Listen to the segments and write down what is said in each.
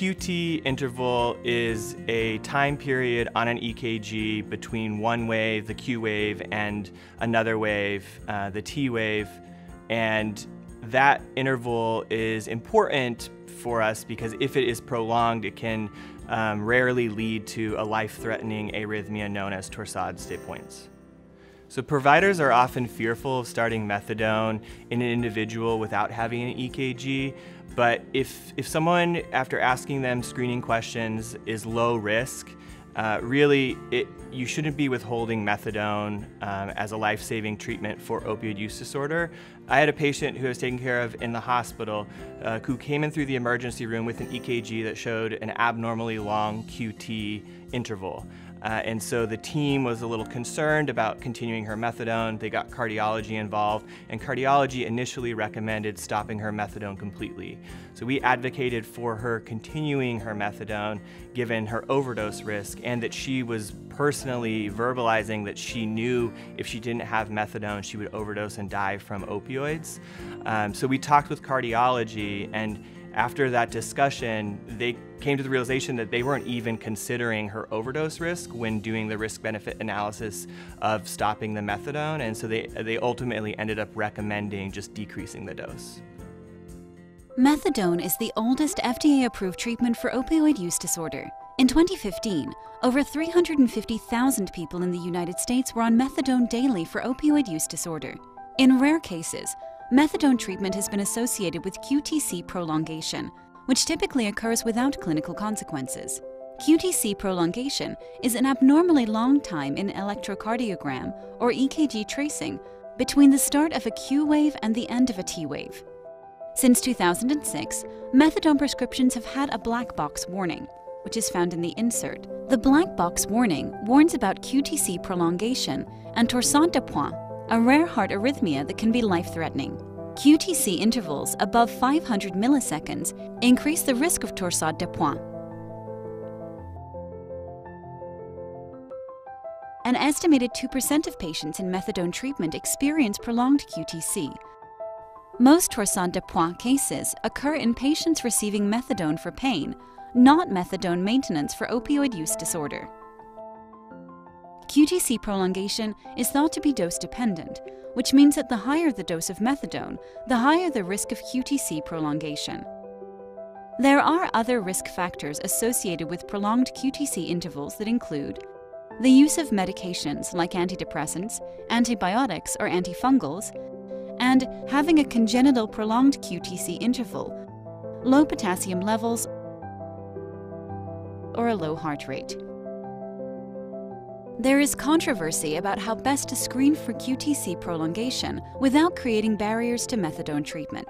QT interval is a time period on an EKG between one wave, the Q wave, and another wave, uh, the T wave. And that interval is important for us because if it is prolonged, it can um, rarely lead to a life-threatening arrhythmia known as Torsades de Pointes. So providers are often fearful of starting methadone in an individual without having an EKG, but if, if someone, after asking them screening questions, is low risk, uh, really, it, you shouldn't be withholding methadone um, as a life-saving treatment for opioid use disorder. I had a patient who I was taken care of in the hospital uh, who came in through the emergency room with an EKG that showed an abnormally long QT interval. Uh, and so the team was a little concerned about continuing her methadone. They got cardiology involved, and cardiology initially recommended stopping her methadone completely. So we advocated for her continuing her methadone given her overdose risk and that she was personally verbalizing that she knew if she didn't have methadone, she would overdose and die from opioids. Um, so we talked with cardiology and after that discussion, they came to the realization that they weren't even considering her overdose risk when doing the risk benefit analysis of stopping the methadone, and so they, they ultimately ended up recommending just decreasing the dose. Methadone is the oldest FDA approved treatment for opioid use disorder. In 2015, over 350,000 people in the United States were on methadone daily for opioid use disorder. In rare cases, Methadone treatment has been associated with QTC prolongation, which typically occurs without clinical consequences. QTC prolongation is an abnormally long time in electrocardiogram or EKG tracing between the start of a Q wave and the end of a T wave. Since 2006, methadone prescriptions have had a black box warning, which is found in the insert. The black box warning warns about QTC prolongation and torsade de pointes, a rare heart arrhythmia that can be life-threatening. QTC intervals above 500 milliseconds increase the risk of torsade de pointes. An estimated 2% of patients in methadone treatment experience prolonged QTC. Most torsade de pointes cases occur in patients receiving methadone for pain, not methadone maintenance for opioid use disorder. QTC prolongation is thought to be dose dependent, which means that the higher the dose of methadone, the higher the risk of QTC prolongation. There are other risk factors associated with prolonged QTC intervals that include the use of medications like antidepressants, antibiotics, or antifungals, and having a congenital prolonged QTC interval, low potassium levels, or a low heart rate. There is controversy about how best to screen for QTC prolongation without creating barriers to methadone treatment.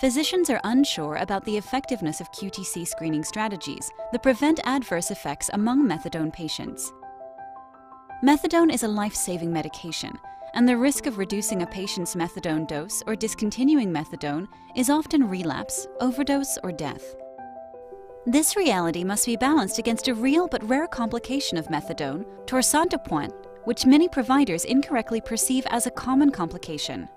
Physicians are unsure about the effectiveness of QTC screening strategies that prevent adverse effects among methadone patients. Methadone is a life-saving medication, and the risk of reducing a patient's methadone dose or discontinuing methadone is often relapse, overdose, or death. This reality must be balanced against a real but rare complication of methadone, torsade de which many providers incorrectly perceive as a common complication.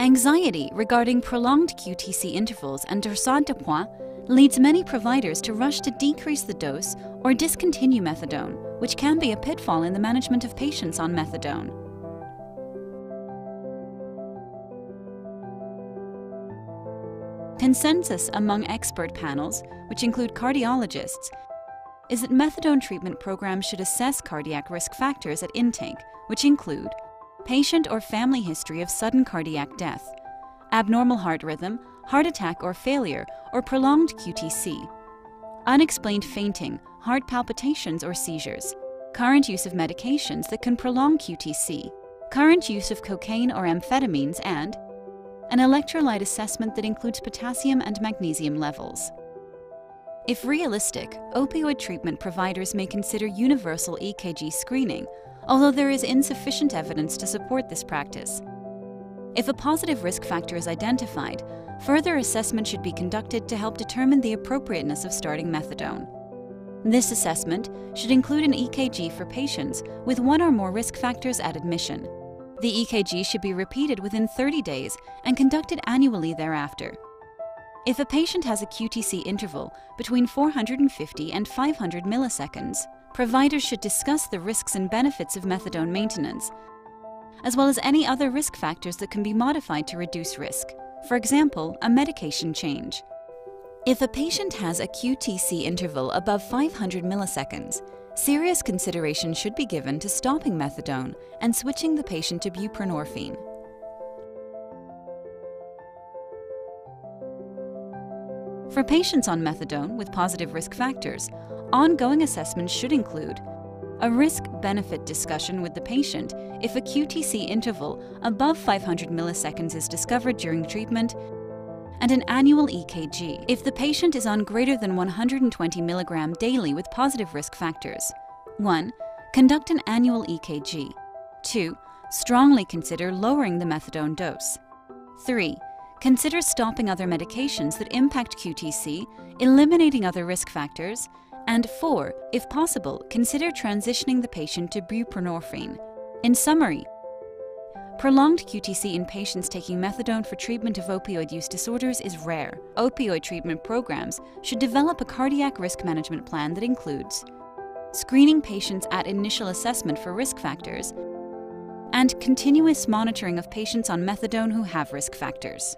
Anxiety regarding prolonged QTC intervals and torsade de leads many providers to rush to decrease the dose or discontinue methadone, which can be a pitfall in the management of patients on methadone. Consensus among expert panels, which include cardiologists, is that methadone treatment programs should assess cardiac risk factors at intake, which include patient or family history of sudden cardiac death, abnormal heart rhythm, heart attack or failure, or prolonged QTC, unexplained fainting, heart palpitations or seizures, current use of medications that can prolong QTC, current use of cocaine or amphetamines, and an electrolyte assessment that includes potassium and magnesium levels. If realistic, opioid treatment providers may consider universal EKG screening, although there is insufficient evidence to support this practice. If a positive risk factor is identified, further assessment should be conducted to help determine the appropriateness of starting methadone. This assessment should include an EKG for patients with one or more risk factors at admission. The EKG should be repeated within 30 days and conducted annually thereafter. If a patient has a QTC interval between 450 and 500 milliseconds, providers should discuss the risks and benefits of methadone maintenance, as well as any other risk factors that can be modified to reduce risk, for example, a medication change. If a patient has a QTC interval above 500 milliseconds, serious consideration should be given to stopping methadone and switching the patient to buprenorphine. For patients on methadone with positive risk factors, ongoing assessments should include a risk-benefit discussion with the patient if a QTC interval above 500 milliseconds is discovered during treatment, and an annual EKG if the patient is on greater than 120 mg daily with positive risk factors. 1. Conduct an annual EKG. 2. Strongly consider lowering the methadone dose. 3. Consider stopping other medications that impact QTC, eliminating other risk factors, and 4. If possible, consider transitioning the patient to buprenorphine. In summary, Prolonged QTC in patients taking methadone for treatment of opioid use disorders is rare. Opioid treatment programs should develop a cardiac risk management plan that includes screening patients at initial assessment for risk factors and continuous monitoring of patients on methadone who have risk factors.